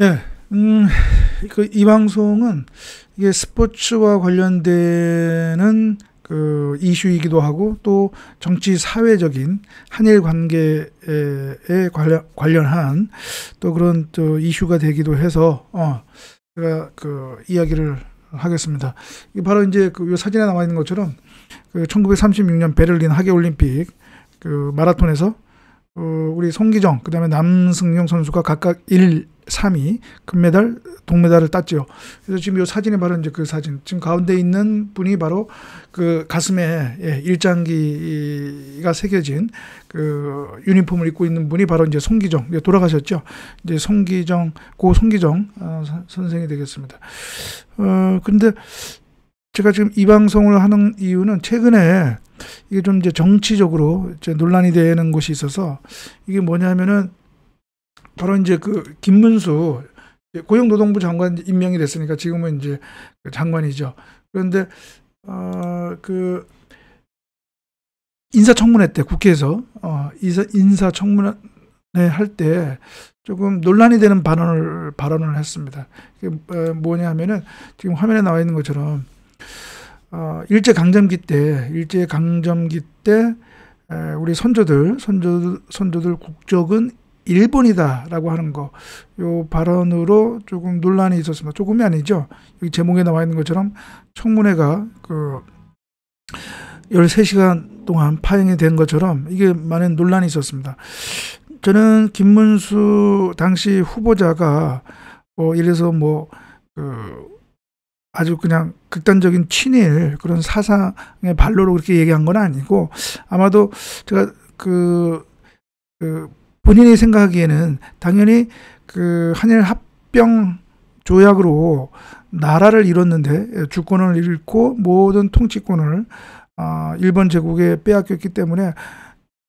예, 음, 그 이 방송은 이게 스포츠와 관련되는 그 이슈이기도 하고 또 정치 사회적인 한일 관계에 관련 관련한 또 그런 또 이슈가 되기도 해서 어 제가 그 이야기를 하겠습니다. 이 바로 이제 그 사진에 나와 있는 것처럼 그 1936년 베를린 하계 올림픽 그 마라톤에서 어, 우리 송기정 그다음에 남승용 선수가 각각 1, 3위 금메달, 동메달을 땄죠. 그래서 지금 이 사진이 바로 이제 그 사진. 지금 가운데 있는 분이 바로 그 가슴에 예, 일장기가 새겨진 그 유니폼을 입고 있는 분이 바로 이제 송기정 돌아가셨죠. 이제 송기정 고 송기정 어, 선생이 되겠습니다. 어 근데 제가 지금 이 방송을 하는 이유는 최근에 이게 좀 이제 정치적으로 이제 논란이 되는 곳이 있어서 이게 뭐냐면은 바로 이제 그 김문수 고용노동부 장관 임명이 됐으니까 지금은 이제 그 장관이죠. 그런데 어 그 인사청문회 때 국회에서 어 인사 인사청문회 할 때 조금 논란이 되는 발언을 발언을 했습니다. 이게 뭐냐면은 지금 화면에 나와 있는 것처럼 어, 일제 강점기 때 일제 강점기 때 에, 우리 선조들 선조들 선조들 국적은 일본이다라고 하는 거, 요 발언으로 조금 논란이 있었습니다. 조금이 아니죠. 여기 제목에 나와 있는 것처럼 청문회가 그 13시간 동안 파행이 된 것처럼 이게 많은 논란이 있었습니다. 저는 김문수 당시 후보자가 뭐 이래서 뭐 그 아주 그냥 극단적인 친일 그런 사상의 발로로 그렇게 얘기한 건 아니고 아마도 제가 그, 그 본인이 생각하기에는 당연히 그 한일 합병 조약으로 나라를 잃었는데 주권을 잃고 모든 통치권을 아 일본 제국에 빼앗겼기 때문에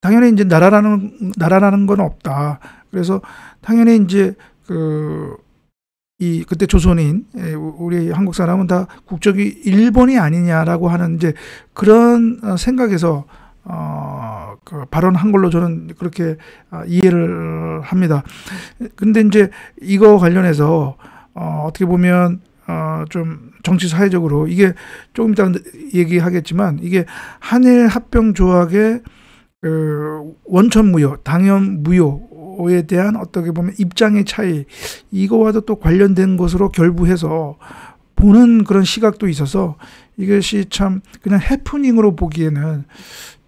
당연히 이제 나라라는 나라라는 건 없다. 그래서 당연히 이제 그 이 그때 조선인 예, 우리 한국 사람은 다 국적이 일본이 아니냐라고 하는 이제 그런 어, 생각에서 어, 그 발언한 걸로 저는 그렇게 어, 이해를 합니다. 근데 이제 이거 관련해서 어, 어떻게 보면 어, 좀 정치 사회적으로 이게 조금 이따 얘기하겠지만 이게 한일 합병 조약의 그 원천 무효, 당연 무효 에 대한 어떻게 보면 입장의 차이 이거와도 또 관련된 것으로 결부해서 보는 그런 시각도 있어서 이것이 참 그냥 해프닝으로 보기에는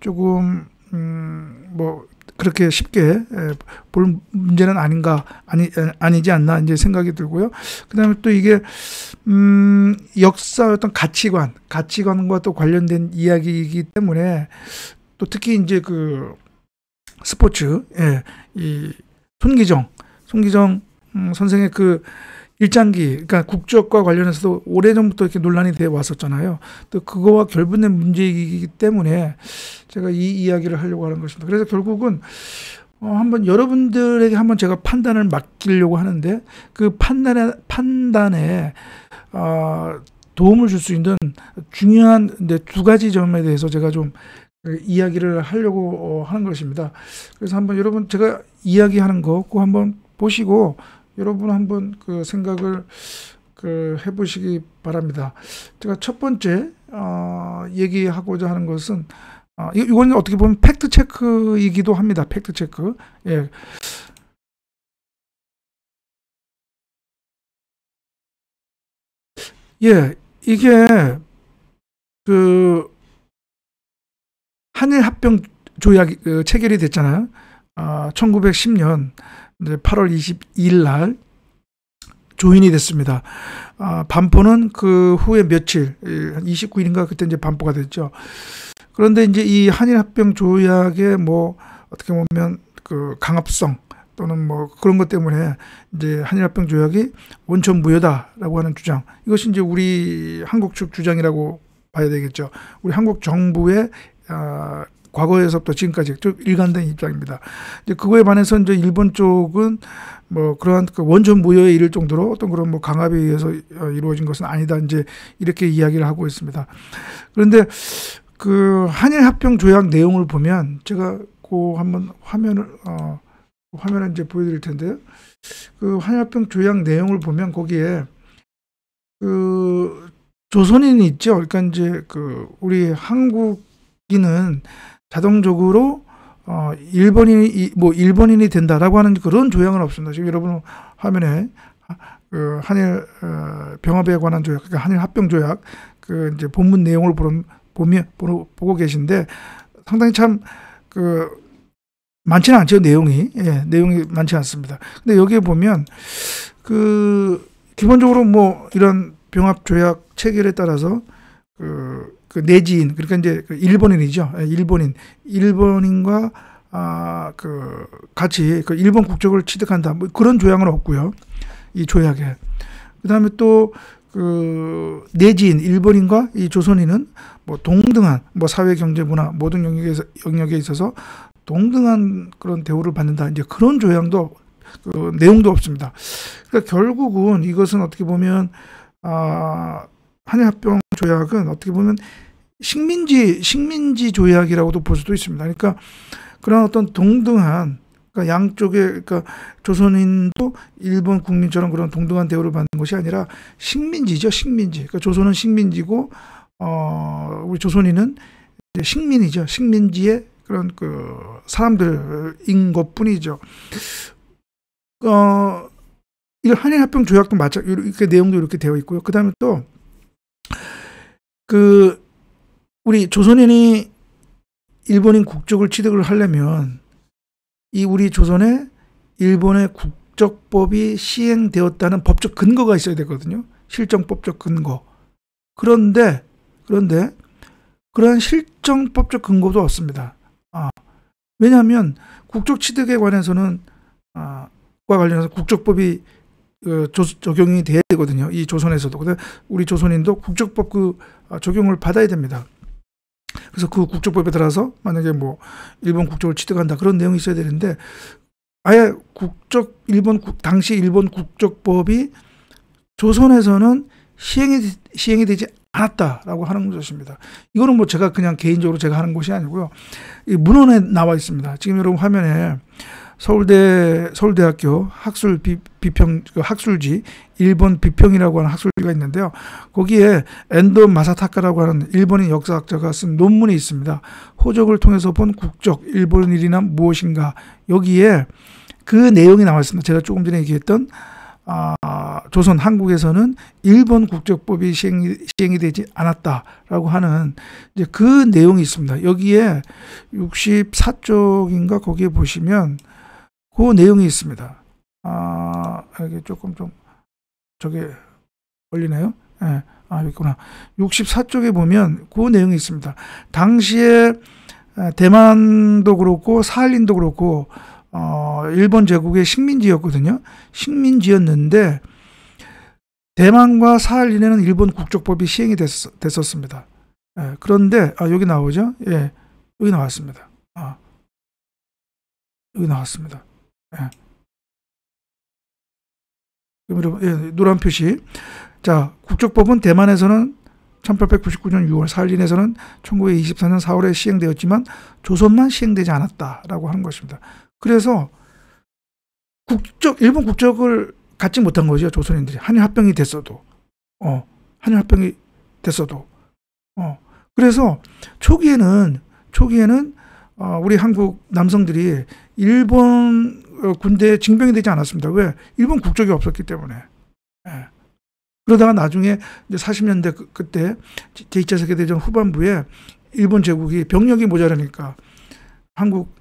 조금 음뭐 그렇게 쉽게 볼 문제는 아닌가 아니 아니지 않나 이제 생각이 들고요. 그다음에 또 이게 음 역사 어떤 가치관 가치관과 또 관련된 이야기이기 때문에 또 특히 이제 그 스포츠, 예, 이 손기정, 손기정 음, 선생의 그 일장기, 그러니까 국적과 관련해서도 오래전부터 이렇게 논란이 되어 왔었잖아요. 또 그거와 결부된 문제이기 때문에 제가 이 이야기를 하려고 하는 것입니다. 그래서 결국은 어, 한번 여러분들에게 한번 제가 판단을 맡기려고 하는데 그 판단에 판단에 어, 도움을 줄 수 있는 중요한 두 가지 점에 대해서 제가 좀그 이야기를 하려고 어, 하는 것입니다. 그래서 한번 여러분 제가 이야기하는 거 꼭 한번 보시고 여러분 한번 그 생각을 그 해보시기 바랍니다. 제가 첫 번째 어, 얘기하고자 하는 것은 어, 이건 어떻게 보면 fact check이기도 합니다. Fact check. 예. 예, 이게 그 한일 합병 조약이 그 체결이 됐잖아요. 아, 1910년 이제 8월 22일 날 조인이 됐습니다. 아, 반포는 그 후에 며칠, 29일인가 그때 이제 반포가 됐죠. 그런데 이제 이 한일 합병 조약의 뭐 어떻게 보면 그 강압성 또는 뭐 그런 것 때문에 이제 한일 합병 조약이 원천 무효다라고 하는 주장. 이것이 이제 우리 한국 측 주장이라고 봐야 되겠죠. 우리 한국 정부의 아, 과거에서부터 지금까지 쭉 일관된 입장입니다. 이제 그거에 반해서 이제 일본 쪽은 뭐 그러한 그 원전 무효에 이를 정도로 어떤 그런 뭐 강압에 의해서 어, 이루어진 것은 아니다. 이제 이렇게 이야기를 하고 있습니다. 그런데 그 한일 합병 조약 내용을 보면 제가 그 한번 화면을 어 화면을 이제 보여드릴 텐데요. 그 한일 합병 조약 내용을 보면 거기에 그 조선인이 있죠. 그러니까 이제 그 우리 한국인은 자동적으로 어 일본인이 뭐 일본인이 된다라고 하는 그런 조약은 없습니다. 지금 여러분 화면에 그 한일 어 병합에 관한 조약, 그러니까 한일 합병 조약 그 이제 본문 내용을 보면 보면 보고 계신데 상당히 참 그 많지는 않죠 내용이 예, 내용이 많지 않습니다. 근데 여기에 보면 그 기본적으로 뭐 이런 병합 조약 체결에 따라서 그, 그 내지인 그러니까 이제 그 일본인이죠. 예, 일본인. 일본인과 아그 같이 그 일본 국적을 취득한다. 뭐 그런 조약은 없고요. 이 조약에. 그다음에 또 그 내지인 일본인과 이 조선인은 뭐 동등한 뭐 사회 경제 문화 모든 영역에서 영역에 있어서 동등한 그런 대우를 받는다. 이제 그런 조약도 그 내용도 없습니다. 그러니까 결국은 이것은 어떻게 보면 아 한일합병 조약은 어떻게 보면 식민지 식민지 조약이라고도 볼 수도 있습니다. 그러니까 그런 어떤 동등한 그러니까 양쪽에 그러니까 조선인도 일본 국민처럼 그런 동등한 대우를 받는 것이 아니라 식민지죠, 식민지. 그러니까 조선은 식민지고 어 우리 조선인은 식민이죠, 식민지의 그런 그 사람들인 것 뿐이죠. 어, 이 한일 합병 조약도 마찬 이렇게 내용도 이렇게 되어 있고요. 그다음에 또 그 우리 조선인이 일본인 국적을 취득을 하려면 이 우리 조선에 일본의 국적법이 시행되었다는 법적 근거가 있어야 되거든요. 실정법적 근거. 그런데 그런데 그런 실정법적 근거도 없습니다. 아, 왜냐하면 국적 취득에 관해서는 아, 과 관련해서 국적법이 어, 조, 적용이 돼야 되거든요. 이 조선에서도. 근데 우리 조선인도 국적법 그 아, 적용을 받아야 됩니다. 그래서 그 국적법에 따라서 만약에 뭐 일본 국적을 취득한다 그런 내용이 있어야 되는데 아예 국적 일본 당시 일본 국적법이 조선에서는 시행이 시행이 되지 않았다라고 하는 것입니다. 이거는 뭐 제가 그냥 개인적으로 제가 하는 것이 아니고요. 이 문헌에 나와 있습니다. 지금 여러분 화면에 서울대 서울대학교 학술 비, 비평 그 학술지 일본 비평이라고 하는 학술지가 있는데요. 거기에 엔도 마사타카라고 하는 일본인 역사학자가 쓴 논문이 있습니다. 호적을 통해서 본 국적 일본인이란 무엇인가 여기에 그 내용이 나와 있습니다. 제가 조금 전에 얘기했던 아, 조선 한국에서는 일본 국적법이 시행이, 시행이 되지 않았다라고 하는 이제 그 내용이 있습니다. 여기에 64쪽인가 거기에 보시면 그 내용이 있습니다. 아, 이게 조금 좀 저게 걸리네요. 예. 네. 아, 있구나. 64쪽에 보면 그 내용이 있습니다. 당시에 대만도 그렇고 사할린도 그렇고 어, 일본 제국의 식민지였거든요. 식민지였는데 대만과 사할린에는 일본 국적법이 시행이 됐, 었습니다 예, 그런데 아, 여기 나오죠? 예, 여기 나왔습니다. 아, 여기 나왔습니다. 예. 예, 노란 표시. 자, 국적법은 대만에서는 1899년 6월, 사할린에서는 1924년 4월에 시행되었지만 조선만 시행되지 않았다라고 하는 것입니다. 그래서 국적 일본 국적을 갖지 못한 거죠 조선인들이 한일 합병이 됐어도 어 한일 합병이 됐어도 어 그래서 초기에는 초기에는 어, 우리 한국 남성들이 일본 어, 군대에 징병이 되지 않았습니다. 왜? 일본 국적이 없었기 때문에. 예. 그러다가 나중에 이제 40년대 그, 그때 제2차 세계대전 후반부에 일본 제국이 병력이 모자라니까 한국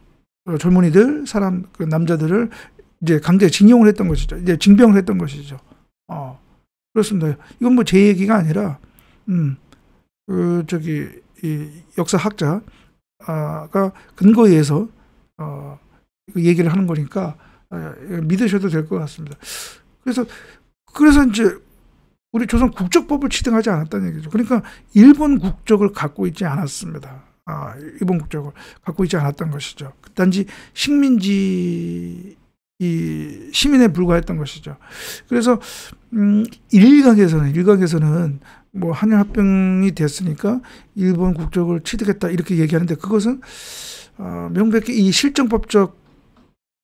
어, 젊은이들, 사람, 그 남자들을 이제 강제 징용을 했던 것이죠. 이제 징병을 했던 것이죠. 어, 그렇습니다. 이건 뭐 제 얘기가 아니라, 음, 그, 저기, 이 역사학자 가 근거에 의해서, 어, 그 얘기를 하는 거니까, 어, 믿으셔도 될 것 같습니다. 그래서, 그래서 이제, 우리 조선 국적법을 취득하지 않았다는 얘기죠. 그러니까 일본 국적을 갖고 있지 않았습니다. 아, 일본 국적을 갖고 있지 않았던 것이죠. 단지 식민지 이 시민에 불과했던 것이죠. 그래서 음, 일각에서는 일각에서는 뭐 한일 합병이 됐으니까 일본 국적을 취득했다 이렇게 얘기하는데 그것은 어, 명백히 이 실정법적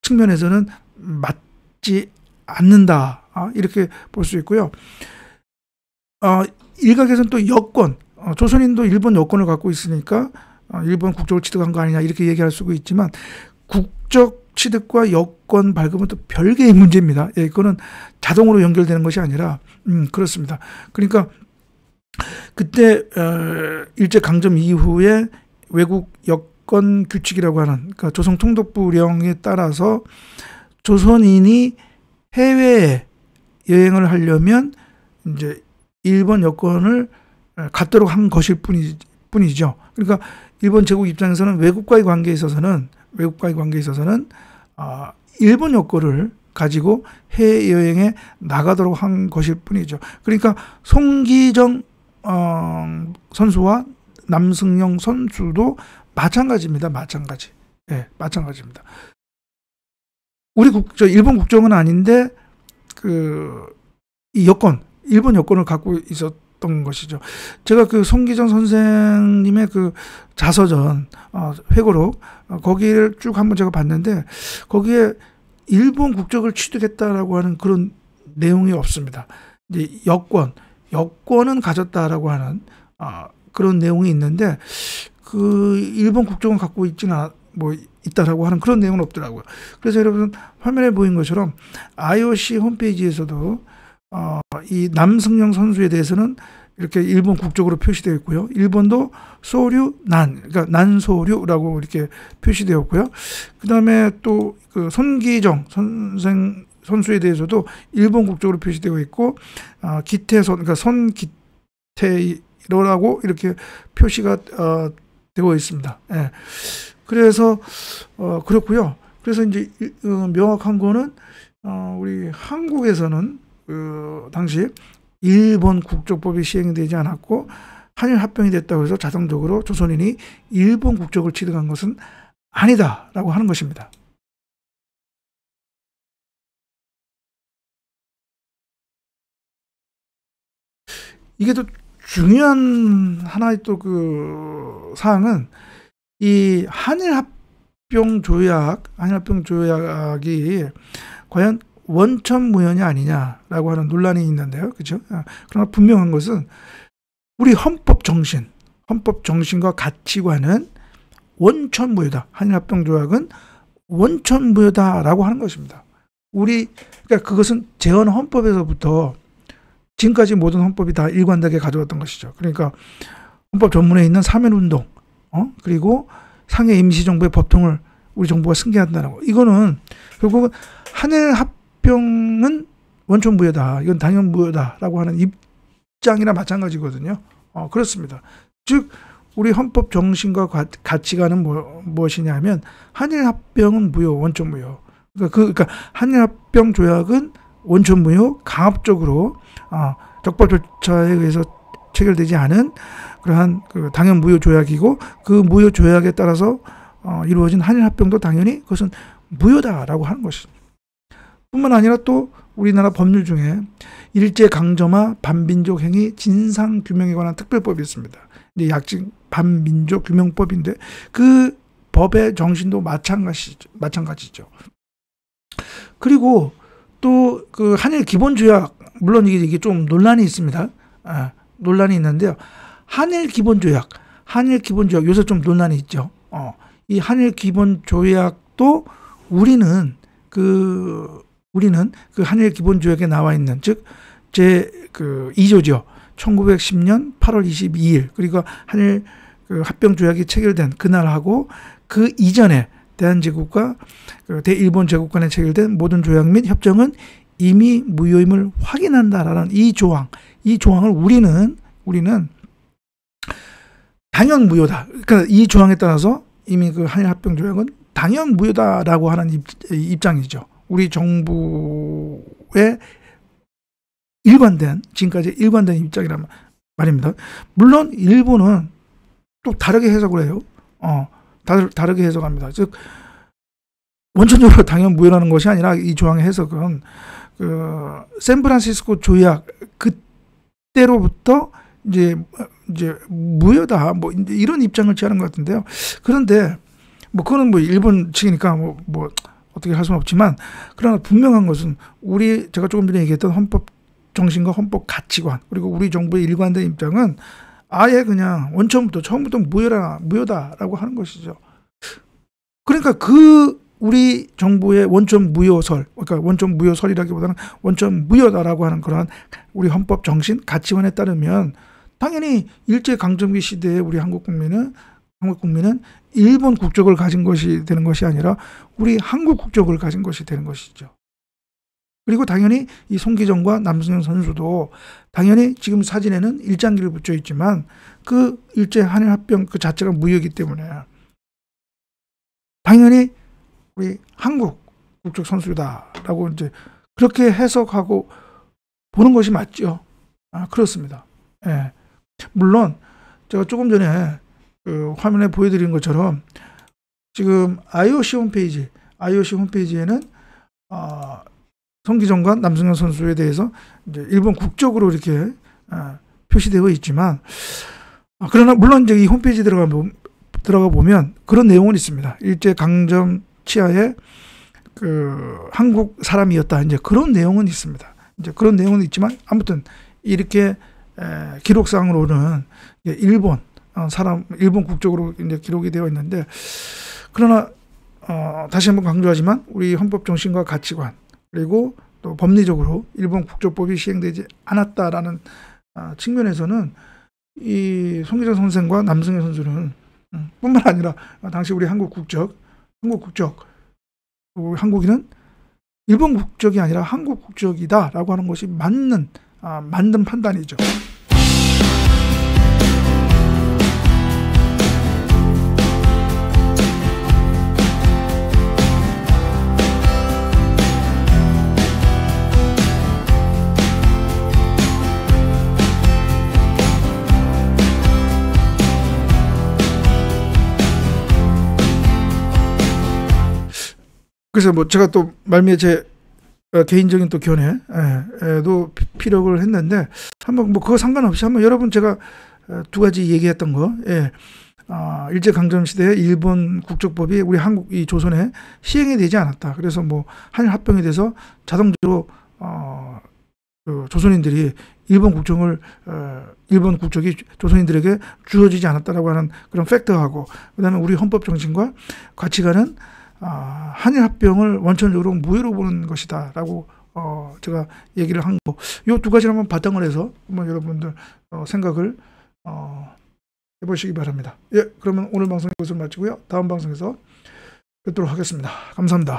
측면에서는 맞지 않는다. 아, 이렇게 볼 수 있고요. 어, 일각에서는 또 여권, 어, 조선인도 일본 여권을 갖고 있으니까 어, 일본 국적을 취득한 거 아니냐 이렇게 얘기할 수가 있지만 국적 취득과 여권 발급은 또 별개의 문제입니다. 예, 그거는 자동으로 연결되는 것이 아니라 음, 그렇습니다. 그러니까 그때 어, 일제 강점 이후에 외국 여권 규칙이라고 하는 그러니까 조선 통독부령에 따라서 조선인이 해외에 여행을 하려면 이제 일본 여권을 갖도록 한 것일 뿐이, 뿐이죠. 그러니까 일본 제국 입장에서는 외국과의 관계에 있어서는 외국과의 관계에 있어서는 아, 일본 여권을 가지고 해외 여행에 나가도록 한 것일 뿐이죠. 그러니까 송기정 어, 선수와 남승영 선수도 마찬가지입니다. 마찬가지. 예, 네, 마찬가지입니다. 우리 국, 저 일본 국정은 아닌데 그 이 여권, 일본 여권을 갖고 있었던 것이죠. 제가 그 송기정 선생님의 그 자서전 어, 회고록 어, 거기를 쭉 한번 제가 봤는데 거기에 일본 국적을 취득했다라고 하는 그런 내용이 없습니다. 이제 여권, 여권은 가졌다라고 하는 어, 그런 내용이 있는데 그 일본 국적은 갖고 있지는 않, 뭐 있다라고 하는 그런 내용은 없더라고요. 그래서 여러분 화면에 보인 것처럼 IOC 홈페이지에서도 어, 이 남승영 선수에 대해서는 이렇게 일본 국적으로 표시되어 있고요. 일본도 소류 난, 그러니까 난소류라고 이렇게 표시되어 있고요. 그 다음에 또 그 손기정 선생 선수에 대해서도 일본 국적으로 표시되어 있고, 어, 기태선, 그러니까 손기태로라고 이렇게 표시가 어, 되어 있습니다. 예. 그래서 어 그렇고요. 그래서 이제 어, 명확한 거는 어 우리 한국에서는 그 당시 일본 국적법이 시행되지 않았고 한일 합병이 됐다고 해서 자동적으로 조선인이 일본 국적을 취득한 것은 아니다라고 하는 것입니다. 이게 또 중요한 하나의 또 그 사항은 이 한일 합병 조약, 한일 합병 조약이 과연 원천 무효이 아니냐라고 하는 논란이 있는데요. 그렇죠? 그러나 분명한 것은 우리 헌법 정신, 헌법 정신과 가치관은 원천 무효다. 한일 합병 조약은 원천 무효다라고 하는 것입니다. 우리 그러니까 그것은 재헌 헌법에서부터 지금까지 모든 헌법이 다 일관되게 가져왔던 것이죠. 그러니까 헌법 전문에 있는 사면운동, 어? 그리고 상해 임시정부의 법통을 우리 정부가 승계한다는 거. 이거는 결국은 한일 합병은 원천 무효다. 이건 당연 무효다라고 하는 입장이나 마찬가지거든요. 어, 그렇습니다. 즉 우리 헌법 정신과 가치관은 뭐, 무엇이냐면 한일 합병은 무효, 원천 무효. 그러니까, 그, 그러니까 한일 합병 조약은 원천 무효, 강압적으로 어, 적법 절차에 의해서 체결되지 않은 그러한 그 당연 무효 조약이고 그 무효 조약에 따라서 어, 이루어진 한일 합병도 당연히 그것은 무효다라고 하는 것입니다. 뿐만 아니라 또 우리나라 법률 중에 일제 강점화 반민족 행위 진상 규명에 관한 특별법이 있습니다. 이제 약칭 반민족 규명법인데 그 법의 정신도 마찬가지죠. 마찬가지죠. 그리고 또 그 한일 기본 조약 물론 이게, 이게 좀 논란이 있습니다. 아, 논란이 있는데요. 한일 기본 조약, 한일 기본 조약 요새 좀 논란이 있죠. 어, 이 한일 기본 조약도 우리는 그 우리는 그 한일 기본 조약에 나와 있는 즉 제 그 2조죠. 1910년 8월 22일 그리고 한일 그 합병 조약이 체결된 그날하고 그 이전에 대한제국과 그 대일본 제국 간에 체결된 모든 조약 및 협정은 이미 무효임을 확인한다라는 이 조항, 이 조항을 우리는 우리는 당연 무효다. 그러니까 이 조항에 따라서 이미 그 한일 합병 조약은 당연 무효다라고 하는 입, 장이죠 우리 정부의 일관된 지금까지 일관된 입장이란 말입니다. 물론 일본은 또 다르게 해석을 해요. 어, 다르, 다르게 해석합니다. 즉 원천적으로 당연 무효라는 것이 아니라 이 조항의 해석은 그 샌프란시스코 조약 그때로부터 이제 이제 무효다 뭐 이런 입장을 취하는 것 같은데요. 그런데 뭐 그거는 뭐 일본 측이니까 뭐, 뭐 어떻게 할 수는 없지만 그러나 분명한 것은 우리 제가 조금 전에 얘기했던 헌법 정신과 헌법 가치관 그리고 우리 정부의 일관된 입장은 아예 그냥 원천부터 처음부터 무효라 무효다라고 하는 것이죠. 그러니까 그 우리 정부의 원천 무효설, 그러니까 원천 무효설이라기보다는 원천 무효다라고 하는 그런 우리 헌법 정신 가치관에 따르면 당연히 일제 강점기 시대에 우리 한국 국민은 한국 국민은 일본 국적을 가진 것이 되는 것이 아니라 우리 한국 국적을 가진 것이 되는 것이죠. 그리고 당연히 이 송기정과 남승현 선수도 당연히 지금 사진에는 일장기를 붙여 있지만 그 일제 한일 합병 그 자체가 무효이기 때문에 당연히 우리 한국 국적 선수다라고 이제 그렇게 해석하고 보는 것이 맞죠. 아, 그렇습니다. 예. 물론 제가 조금 전에 그 화면에 보여드린 것처럼 지금 IOC 홈페이지, IOC 홈페이지에는 어, 성기정과 남승현 선수에 대해서 이제 일본 국적으로 이렇게 어, 표시되어 있지만 어, 그러나 물론 이제 이 홈페이지 들어가 보면 들어가 보면 그런 내용은 있습니다. 일제 강점 치하의 그 한국 사람이었다 이제 그런 내용은 있습니다. 이제 그런 내용은 있지만 아무튼 이렇게 에, 기록상으로는 일본 어, 사람 일본 국적으로 이제 기록이 되어 있는데 그러나 어, 다시 한번 강조하지만 우리 헌법 정신과 가치관 그리고 또 법리적으로 일본 국적법이 시행되지 않았다라는 어, 측면에서는 이 송기정 선생과 남승현 선수는 음, 뿐만 아니라 당시 우리 한국 국적 한국 국적 한국인은 일본 국적이 아니라 한국 국적이다라고 하는 것이 맞는 아, 맞는 판단이죠. 그래서 뭐 제가 또 말미에 제 어, 개인적인 또 견해도 피력을 했는데 한번 뭐 그거 상관없이 한번 여러분 제가 어, 두 가지 얘기했던 거 예. 아, 일제 강점 시대에 일본 국적법이 우리 한국 이 조선에 시행이 되지 않았다. 그래서 뭐 한일 합병이 돼서 자동적으로 어, 그 조선인들이 일본 국적을 어, 일본 국적이 조선인들에게 주어지지 않았다라고 하는 그런 팩트하고 그다음에 우리 헌법 정신과 가치관은 아, 한일 합병을 원천적으로 무효로 보는 것이다라고 어, 제가 얘기를 한 거. 요두 가지를 한번 바탕을 해서 한번 여러분들 어, 생각을 어, 해보시기 바랍니다. 예, 그러면 오늘 방송 이것을 마치고요. 다음 방송에서 뵙도록 하겠습니다. 감사합니다.